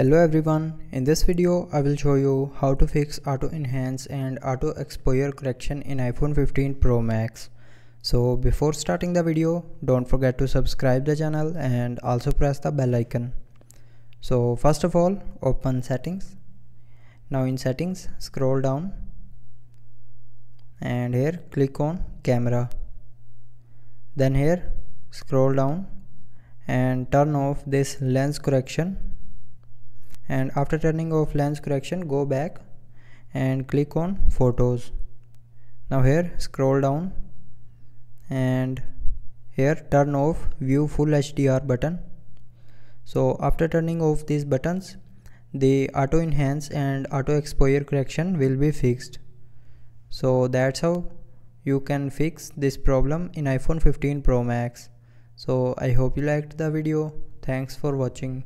Hello everyone, in this video I will show you how to fix auto enhance and auto exposure correction in iPhone 15 Pro Max. So before starting the video, don't forget to subscribe the channel and also press the bell icon. So first of all, open settings. Now in settings, scroll down and here click on camera. Then here scroll down and turn off this lens correction and after turning off lens correction go back and click on photos. Now here scroll down and here turn off view full HDR button. So after turning off these buttons the auto enhance and auto exposure correction will be fixed. So that's how you can fix this problem in iPhone 15 Pro Max. So I hope you liked the video. Thanks for watching